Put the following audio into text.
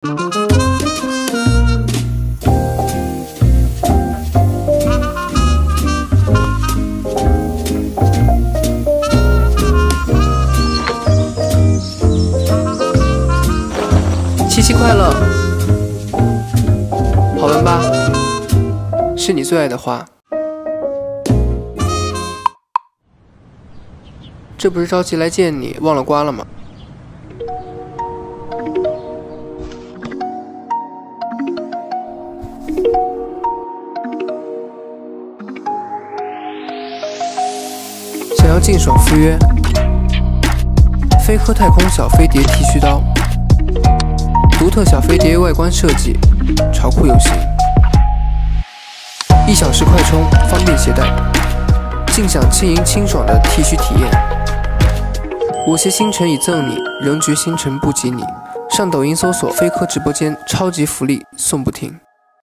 七夕快乐，好闻吧？是你最爱的花。这不是着急来见你，忘了刮了吗？劲爽赴约，飞科太空小飞碟剃须刀，独特小飞碟外观设计，潮酷有型，一小时快充，方便携带，尽享轻盈清爽的剃须体验。我携星辰已赠你，仍觉星辰不及你。上抖音搜索“飞科直播间”，超级福利送不停。